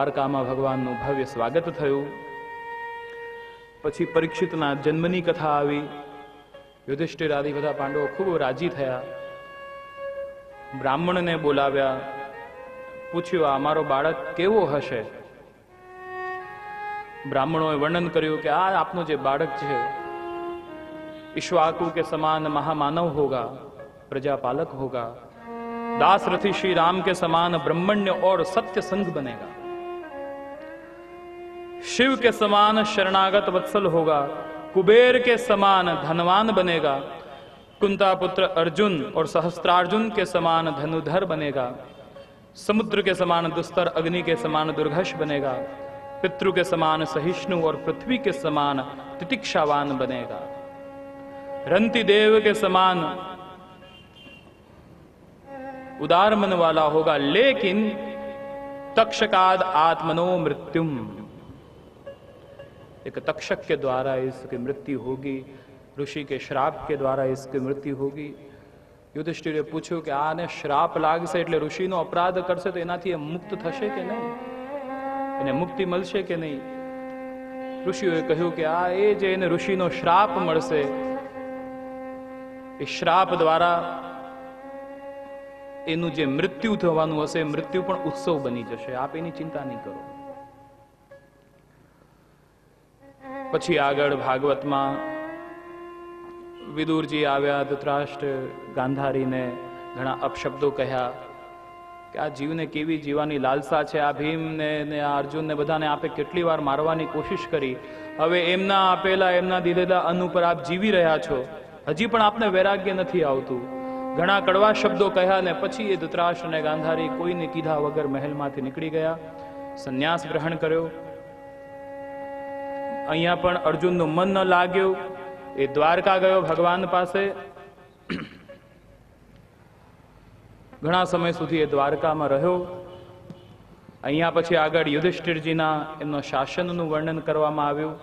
દ્વારકામાં ભગવાનનું ભવ્ય સ્વાગત થયું પછી પરીક્ષિતના જન્મની કથા આવી યુધિષ્ઠિર આદિ બધા પાંડવો ખૂબ રાજી થયા બ્રાહ્મણને બોલાવ્યા પૂછ્યું આ અમારો બાળક કેવો હશે બ્રાહ્મણોએ વર્ણન કર્યું કે આ આપનો જે બાળક છે ઈશ્વાકુ के समान महामानव होगा प्रजापालक होगा दास रथी श्री राम के समान ब्रह्मण्य और सत्य संग बनेगा शिव के समान शरणागत वत्सल होगा, कुबेर के समान धनवान बनेगा कुंता पुत्र अर्जुन और सहस्त्रार्जुन के समान धनुधर बनेगा, समुद्र के समान दुस्तर अग्नि के समान दुर्घष बनेगा, पितृ के समान सहिष्णु और पृथ्वी के समान तितिक्षावान बनेगा। रंति देव के समान उदार मन वाला होगा, लेकिन तक्षकाद आत्मनो मृत्युम। एक तक्षक के द्वारा इसकी मृत्यु होगी ऋषि के श्राप के द्वारा इसकी मृत्यु होगी યુધિષ્ઠિરે પૂછ્યું કે આને શ્રાપ લાગશે એટલે ઋષિનો અપરાધ કરશે તો એનાથી એ મુક્ત થશે કે નહીં એને મુક્તિ મળશે કે નહીં ઋષિઓએ કહ્યું કે આ એ જે એને ઋષિનો શ્રાપ મળશે એ શ્રાપ દ્વારા એનું જે મૃત્યુ થવાનું હશે એ મૃત્યુ પણ ઉત્સવ બની જશે આપ એની ચિંતા નહીં કરો પછી આગળ ભાગવતમાં વિદુરજી આવ્યા ધૃતરાષ્ટ્ર ગાંધારીને ઘણા અપશબ્દો કહ્યા કે આ જીવને કેવી જીવાની લાલસા છે, આ ભીમને ને આ અર્જુનને બધાને આપે કેટલી વાર મારવાની કોશિશ કરી. હવે એમના આપેલા, એમના દીધેલા અન્ન ઉપર આપ જીવી રહ્યા છો. હજી પણ આપને વૈરાગ્ય નથી આવતું. ઘણા કડવા શબ્દો કહ્યા ને પછી એ ધૃતરાષ્ટ્ર અને ગાંધારી કોઈને કીધા વગર મહેલમાંથી નીકળી ગયા. સંન્યાસ ગ્રહણ કર્યો. અહીંયા પણ અર્જુનનું મન ન લાગ્યું. એ દ્વારકા ગયો ભગવાન પાસે. ઘણા સમય સુધી એ દ્વારકામાં રહ્યો. અહીંયા પછી આગળ યુધિષ્ઠિરજીના એમનો શાસનનું વર્ણન કરવામાં આવ્યું.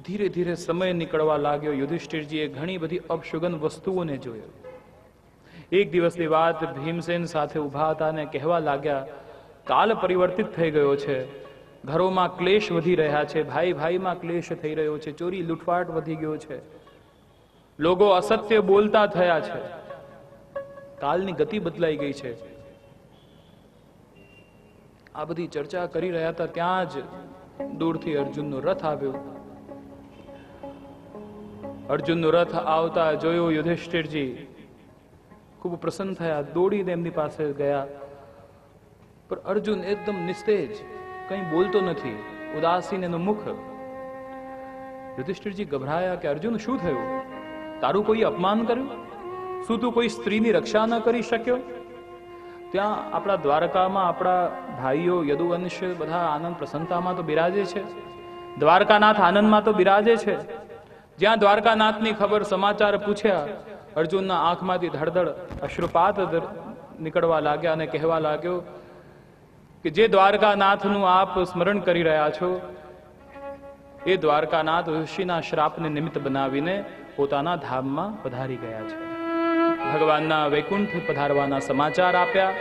ધીરે ધીરે સમય નીકળવા લાગ્યો. યુધિષ્ઠિરજીએ ઘણી બધી અપશુગન વસ્તુઓને જોયો. એક દિવસની વાત ભીમસેન સાથે ઊભા હતા અને કહેવા લાગ્યા, કાલ પરિવર્તિત થઈ ગયો છે. ઘરોમાં ક્લેશ વધી રહ્યા છે ભાઈ ભાઈમાં ક્લેશ થઈ રહ્યો છે, ચોરી લૂંટફાટ વધી ગયો છે. લોકો અસત્ય બોલતા થયા છે. કાલની ગતિ બદલાઈ ગઈ છે. આ બધી ચર્ચા કરી રહ્યા હતા ત્યાં જ દૂરથી અર્જુનનો રથ આવ્યો. અર્જુનનો રથ આવતા જોયો યુધિષ્ઠિરજી. ખૂબ પ્રસન્ન થયા, દોડીને એમની પાસે ગયા. પણ અર્જુન એકદમ નિસ્તેજ કંઈ બોલતો નથી, ઉદાસીન એનું મુખ. યુધિષ્ઠિરજી ગભરાયા કે, અર્જુન, શું થયું? તારું કોઈ અપમાન કર્યું? શું તું કોઈ સ્ત્રીની રક્ષા ન કરી શક્યો? ત્યાં આપણા દ્વારકામાં આપણા ભાઈઓ, યદુવંશ, બધા આનંદ પ્રસન્નતામાં તો બિરાજે છે. દ્વારકાનાથ આનંદમાં તો બિરાજે છે. જ્યાં દ્વારકાનાથની ખબર સમાચાર પૂછ્યા, અર્જુનના આંખમાંથી ધડધડ અશ્રુપાત નીકળવા લાગ્યા અને કહેવા લાગ્યો કે જે દ્વારકાનાથનું આપ સ્મરણ કરી રહ્યા છો, એ દ્વારકાનાથ ઋષિના શ્રાપને નિમિત્ત બનાવીને પોતાના ધામમાં પધારી ગયા છે. ભગવાનના વૈકુંઠ પધારવાના સમાચાર આપ્યા.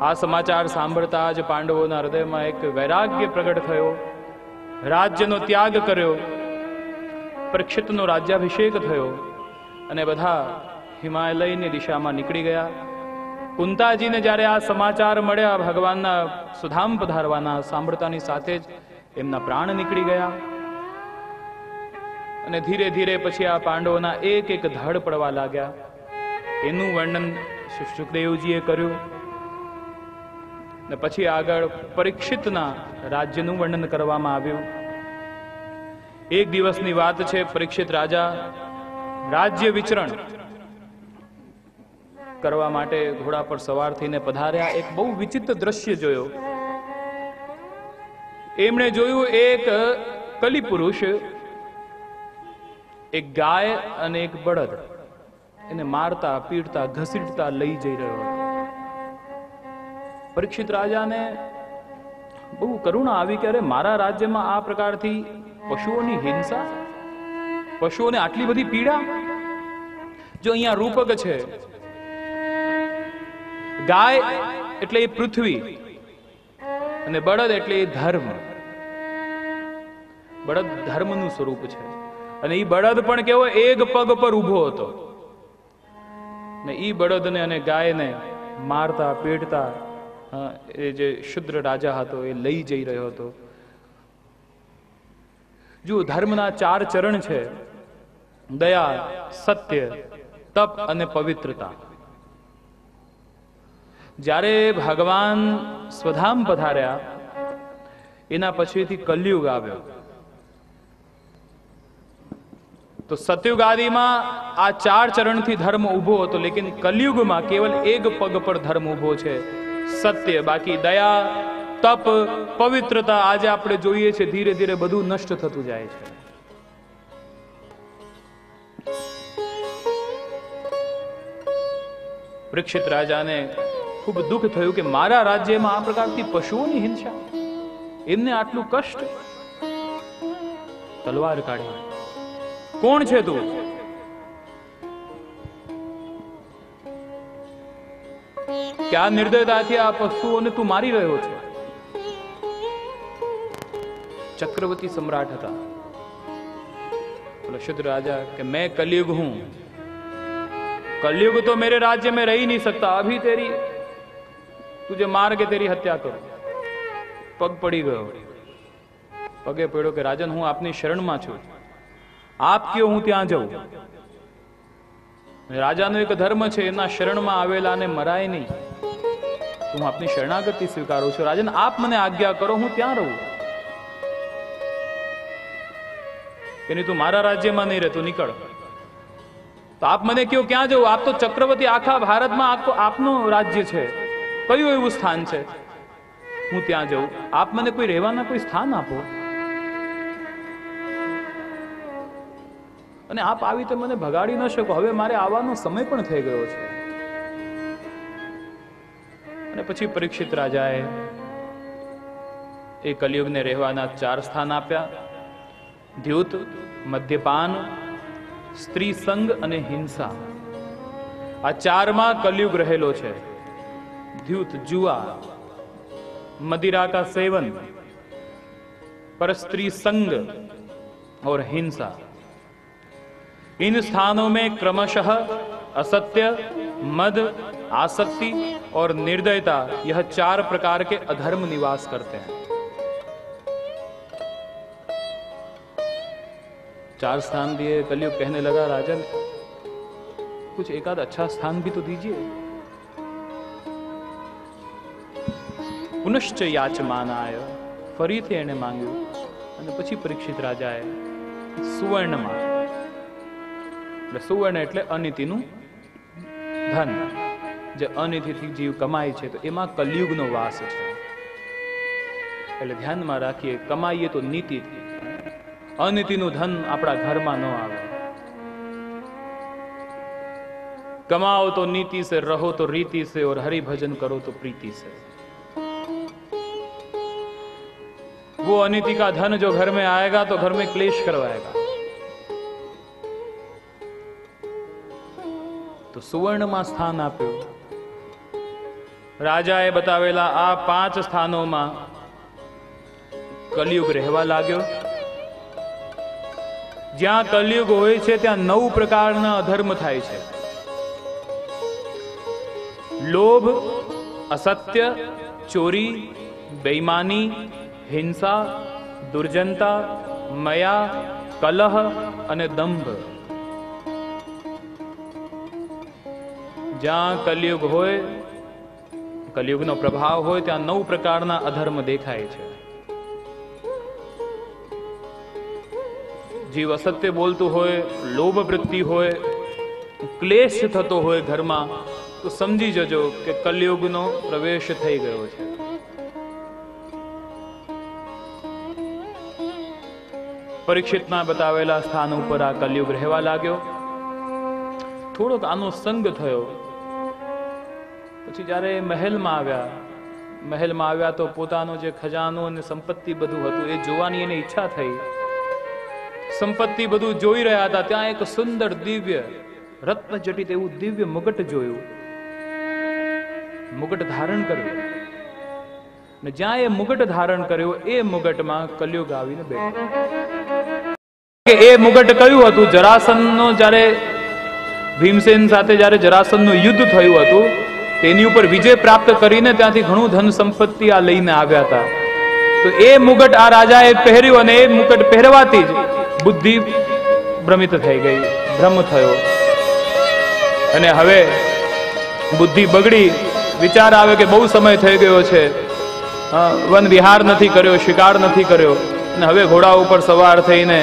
આ સમાચાર સાંભળતા જ પાંડવોના હૃદયમાં એક વૈરાગ્ય પ્રગટ થયો. રાજ્યનો ત્યાગ કર્યો. પરીક્ષિતનો રાજ્યાભિષેક થયો. અને બધા હિમાલયની દિશામાં નીકળી ગયા. કુંતાજીને જ્યારે આ સમાચાર મળ્યા, ભગવાનના સુધામ પધારવાના સાંભળતાની સાથે જ એમના પ્રાણ નીકળી ગયા. અને ધીરે ધીરે પછી આ પાંડવોના એક એક ધડ પડવા લાગ્યા. એનું વર્ણન સુખદેવજીએ કર્યું. ને પછી આગળ પરીક્ષિતના રાજ્યનું વર્ણન કરવામાં આવ્યું. એક દિવસની વાત છે, પરીક્ષિત રાજા, રાજ્ય વિચરણ. કરવા માટે ઘોડા પર સવાર થઈને પધાર્યા. એક બહુ વિચિત્ર દ્રશ્ય જોયો. એમણે જોયું એક કલી પુરુષ એક ગાય અને એક બળદ. એને મારતા પીડતા ઘસીટતા લઈ જઈ રહ્યો પરીક્ષિત રાજાને બહુ કરુણા આવી કે, અરે, મારા રાજ્યમાં આ પ્રકારથી પશુઓની હિંસા? પશુઓને આટલી બધી પીડા? જો અહીંયા રૂપક છે ગાય એટલે એ પૃથ્વી અને બળદ એટલે એ ધર્મ. બળદ ધર્મનું સ્વરૂપ છે. અને એ બળદ પણ કેવો એક પગ પર ઊભો હતો. ને એ બળદને અને ગાયને મારતા, પીટતા એ જે શુદ્ર રાજા હતો એ લઈ જઈ રહ્યો હતો. જુઓ, ધર્મના ચાર ચરણ છે. દયા, સત્ય, તપ અને પવિત્રતા. જ્યારે ભગવાન સ્વધામ પધાર્યા, એના પછીથી કલયુગ આવ્યો. તો સતયુગ આદિમાં આ ચાર ચરણથી ધર્મ ઊભો હતો, લેકિન કલયુગમાં કેવલ એક પગ પર ધર્મ ઊભો છે. સત્ય, બાકી દયા, તપ, પવિત્રતા આજે આપણે જોઈએ છે, ધીરે ધીરે બધું નષ્ટ થતું જાય છે. પરીક્ષિત રાજાને ખૂબ દુઃખ થયું કે મારા રાજ્યમાં આ પ્રકારથી પશુઓની હિંસા એમને આટલું કષ્ટ તલવાર કાઢી કોણ છે તું કે આ નિર્દયતાથી આ પશુઓને તું મારી રહ્યો છે ચક્રવર્તી સમ્રાટ હતા બોલો શુદ્ધ રાજા कि मैं कलयुग हूं कलयुग तो मेरे राज्य में रह ही नहीं सकता अभी तेरी તુજે માર તેરી હત્યા કરું. પગ પડી ગયો. પગે પડ્યો કે, રાજન, હું આપની શરણમાં છું. આપ કયો, હું ત્યાં જઉં? રાજાનો એક ધર્મ છે એમના શરણમાં આવેલા ને મરાય નહીં. હું આપની શરણાગતિ સ્વીકારું છું. રાજન, આપ મને આજ્ઞા કરો, હું ત્યાં રહું. કે નહીં તું મારા રાજ્યમાં નહીં રહેતું, નીકળ. તો આપ મને કયો, ક્યાં જવું આપ તો ચક્રવર્તી આખા ભારતમાં આપનું રાજ્ય છે. કયું એવું સ્થાન છે? હું ત્યાં જઉં. આપ મને કોઈ રહેવાના કોઈ સ્થાન આપો? અને આપ આવી રીતે મને ભગાડી ન શકો. હવે મારે આવવાનો સમય પણ થઈ ગયો છે. અને પછી પરીક્ષિત રાજાએ એ કલયુગને રહેવાના ચાર સ્થાન આપ્યા. દ્યુત, મદ્યપાન, સ્ત્રી સંગ અને હિંસા. આ ચારમાં કલયુગ રહેલો છે. विद्युत जुआ, मदिरा का सेवन परस्त्री संग और हिंसा। इन स्थानों में क्रमशः असत्य, मद, आसक्ति और निर्दयता, यह चार प्रकार के अधर्म निवास करते हैं। चार स्थान दिए, कलयुग कहने लगा, राजन, कुछ एकाद अच्छा स्थान भी तो दीजिए। પુનશ્ચ યાચમાનાય. ફરીથી એણે માંગ્યું અને પછી પરીક્ષિત રાજાએ સુવર્ણ એટલે સુવર્ણ એટલે અનિતિનું ધન, જે અનિતિથી જીવ કમાય છે, તો એમાં કલયુગનો વાસ છે એટલે ધ્યાનમાં રાખીએ, કમાઈએ તો નીતિથી અનિતિનું ધન આપણા ઘરમાં ન આવે. કમાઓ તો નીતિ સે, રહો તો રીતિ સે, ઓર હરિભજન કરો તો પ્રીતિ સે. वो अनिति का धन जो घर में आएगा तो घर में क्लेश करवाएगा તો સુવર્ણમાં સ્થાન આપ્યું રાજાએ બતાવેલા આ પાંચ સ્થાનોમાં કલયુગ રહેવા લાગ્યો જ્યાં કલયુગ હોય છે ત્યાં નવ પ્રકારના અધર્મ થાય છે લોભ અસત્ય ચોરી બેઈમાની હિંસા, દુર્જનતા, મયા, કલહ અને દંભ. જ્યાં કલયુગ હોય, કલયુગનો પ્રભાવ હોય, ત્યાં નવ પ્રકારના અધર્મ દેખાય છે. જીવ અસત્ય બોલતું હોય, લોભ વૃત્તિ હોય, ક્લેશ થતો હોય ઘરમાં, તો સમજી જજો કે કલયુગનો પ્રવેશ થઈ ગયો છે. પરીક્ષિતના બતાવેલા સ્થાન ઉપર આ કલયુગ રહેવા લાગ્યો. થોડોક આનો સંગ થયો. પછી જ્યારે મહેલમાં આવ્યા મહેલમાં આવ્યા તો પોતાનો જે ખજાનો અને સંપત્તિ બધું હતું એ જોવાની એને ઈચ્છા થઈ. સંપત્તિ બધું જોઈ રહ્યા હતા. ત્યાં એક સુંદર દિવ્ય રત્નજટિત એવું દિવ્ય મુગટ જોયું. મુગટ ધારણ કર્યું. ને જ્યાં એ મુગટ ધારણ કર્યો, એ મુગટમાં કલયુગ આવીને બેઠો. કે એ મુગટ કયું હતું? જરાસનનો જ્યારે ભીમસેન સાથે જ્યારે જરાસનનું યુદ્ધ થયું હતું, તેની ઉપર વિજય પ્રાપ્ત કરીને ત્યાંથી ઘણું ધન સંપત્તિ આ લઈને આવ્યા હતા. તો એ મુગટ આ રાજાએ પહેર્યું અને એ મુગટ પહેરવાથી જ બુદ્ધિ ભ્રમિત થઈ ગઈ, ભ્રમ થયો. અને હવે બુદ્ધિ બગડી, વિચાર આવે કે બહુ સમય થઈ ગયો છે. વન વિહાર નથી કર્યો, શિકાર નથી કર્યો. અને હવે ઘોડા ઉપર સવાર થઈને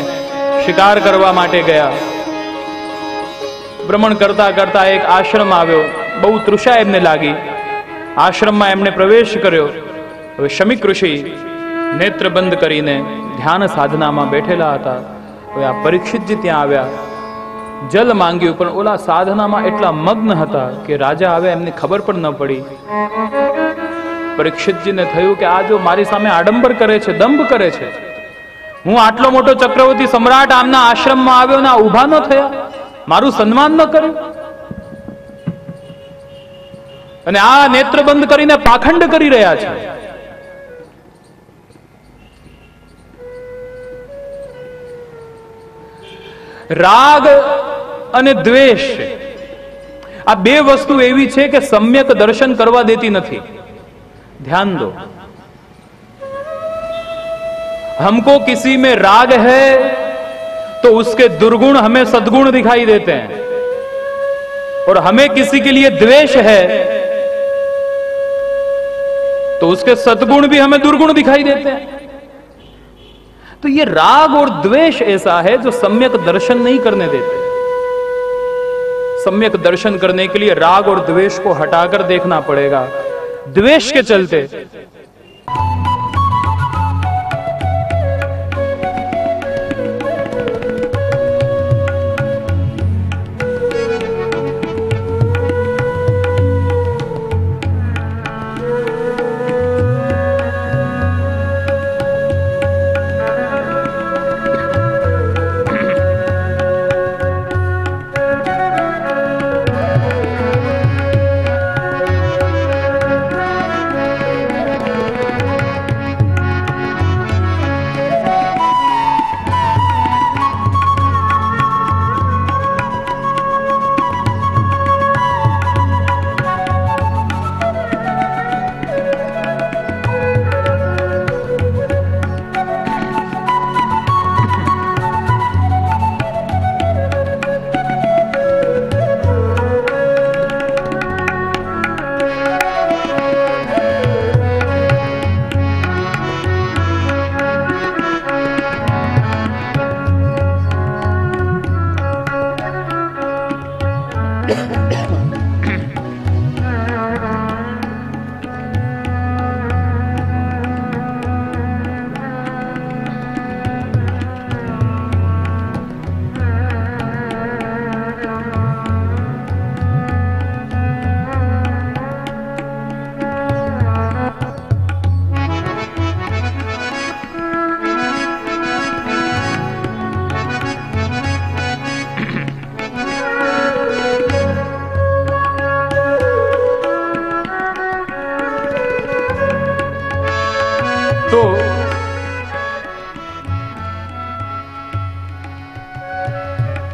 શિકાર કરવા માટે ગયા. ભ્રમણ કરતા કરતા એક આશ્રમ આવ્યો. બહુ તૃષા એમને લાગી. આશ્રમમાં એમણે પ્રવેશ કર્યો. હવે શમિક ઋષિ નેત્ર બંધ કરીને ધ્યાન સાધનામાં બેઠેલા હતા. હવે આ પરીક્ષિતજી ત્યાં આવ્યા. જલ માંગ્યું, પણ ઓલા સાધનામાં એટલા મગ્ન હતા કે રાજા આવ્યા એમને ખબર પણ ન પડી. પરીક્ષિતજીને થયું કે આ જો મારી સામે આડંબર કરે છે, દંભ કરે છે હું આટલો મોટો ચક્રવર્તી સમ્રાટ આમના આશ્રમમાં આવ્યો ને આ ન થયા? મારું સન્માન ન કર્યું? અને આ નેત્ર બંધ કરીને પાખંડ કરી રહ્યા છે. રાગ અને દ્વેષ, આ બે વસ્તુ એવી છે કે સમ્યક દર્શન કરવા દેતી નથી. ધ્યાન દો. हमको किसी में राग है तो उसके दुर्गुण हमें सद्गुण दिखाई देते हैं। और हमें किसी के लिए द्वेष है तो उसके सद्गुण भी हमें दुर्गुण दिखाई देते हैं। तो ये राग और द्वेष ऐसा है जो सम्यक दर्शन नहीं करने देते। सम्यक दर्शन करने के लिए राग और द्वेष को हटाकर देखना पड़ेगा। द्वेष के चलते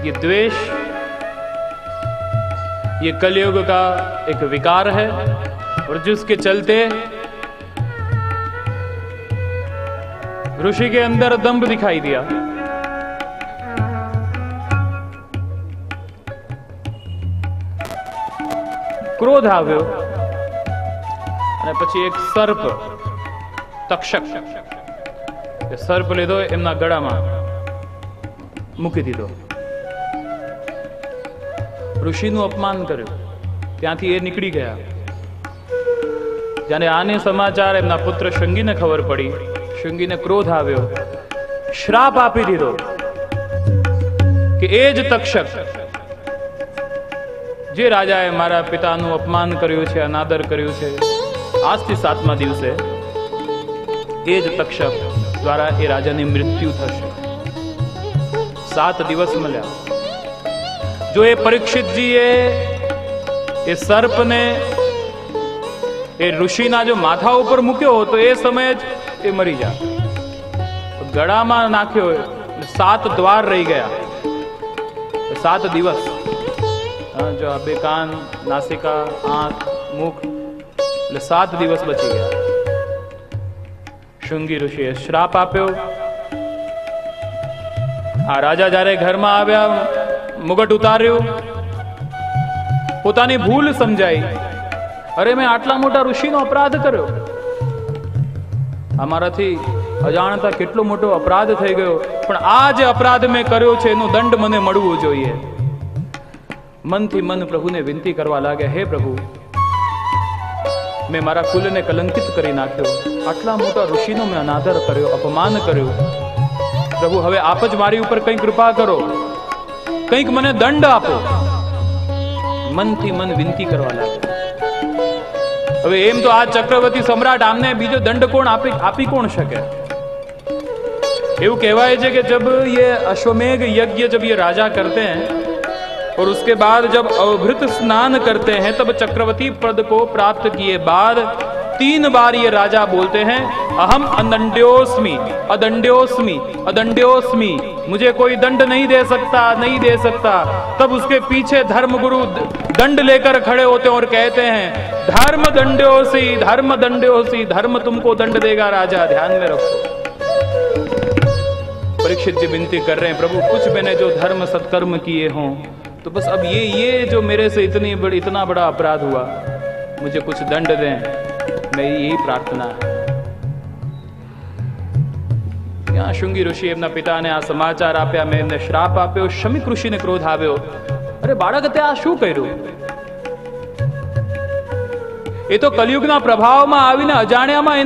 ये द्वेष ये कलयुग का एक विकार है और जिसके चलते ऋषि के अंदर दंभ दिखाई दिया ક્રોધ આવ્યો અને પછી એક સર્પ તક્ષક એ સર્પ લીધો એમના ગળામાં મૂકી દીધો ઋષિનું અપમાન કર્યું. ત્યાંથી એ નીકળી ગયા. જ્યારે આને સમાચાર એમના પુત્ર શૃંગીને ખબર પડી, શૃંગીને ક્રોધ આવ્યો. શ્રાપ આપી દીધો કે એ જ તક્ષક જે રાજાએ મારા પિતાનું અપમાન કર્યું છે, અનાદર કર્યું છે, આજથી સાતમા દિવસે એ જ તક્ષક દ્વારા એ રાજાની મૃત્યુ થશે. સાત દિવસ મળ્યા. જો એ પરીક્ષિતજીએ એ સર્પને, એ ઋષિના જો માથા ઉપર મૂક્યો તો એ સમયે જ એ મરી જાય. ગળામાં નાખ્યો સાત દ્વાર રહી ગયા. સાત દિવસ. જો બે કાન, નાસિકા, આંખ, મુખ, એટલે સાત દિવસ બચી ગયા. શૃંગી ઋષિએ શ્રાપ આપ્યો. આ રાજા જ્યારે ઘરમાં આવ્યા મુગટ ઉતાર્યો. પોતાની ભૂલ સમજાઈ. અરે મેં આટલા મોટા ઋષિનો અપરાધ કર્યો. અમારાથી અજાણતા કેટલો મોટો અપરાધ થઈ ગયો. પણ આ જે અપરાધ મેં કર્યો છે, એનો દંડ મને મળવો જોઈએ. મનથી મન પ્રભુને વિનંતી કરવા લાગ્યા, હે પ્રભુ, મેં મારા કુલને કલંકિત કરી નાખ્યો. આટલા મોટા ઋષિનો મેં અનાદર કર્યો, અપમાન કર્યું. પ્રભુ, હવે આપ જ મારી ઉપર કંઈ કૃપા કરો. કંઈક મને દંડ આપો મનથી મન વિનંતી કરવા લાગ્યા હવે એમ તો આ ચક્રવર્તી સમ્રાટ આમને બીજો દંડ કોણ આપી આપી કોણ શકે એવું કહેવાય છે કે जब ये अश्वमेघ यज्ञ जब ये राजा करते हैं और उसके बाद जब अवभृत स्नान करते हैं तब चक्रवर्ती पद को प्राप्त किए बाद तीन बार ये राजा बोलते हैं अहम अदंड्योस्मी अदंड्योस्मी अदंड्योस्मी। मुझे कोई दंड नहीं दे सकता, नहीं दे सकता। तब उसके पीछे धर्मगुरु दंड लेकर खड़े होते हैं और कहते हैं, धर्म दंड्योसी धर्म दंड्योसी धर्म तुमको दंड देगा राजा, ध्यान में रखो। परीक्षित जी विनती कर रहे हैं, प्रभु, कुछ मैंने जो धर्म सत्कर्म किए हों तो बस अब ये ये जो मेरे से इतनी बड़ी, इतना बड़ा अपराध हुआ, मुझे कुछ दंड दें मेरी यही प्रार्थना है। ત્યાં શૃંગી ઋષિ એમના પિતાને આ સમાચાર આપ્યા, મેં એમને શ્રાપ આપ્યો શમિક ઋષિને ક્રોધ આવ્યો અરે બાળક, તે આ શું કર્યું? એ તો કલયુગના પ્રભાવમાં આવીને અજાણ્યામાં એના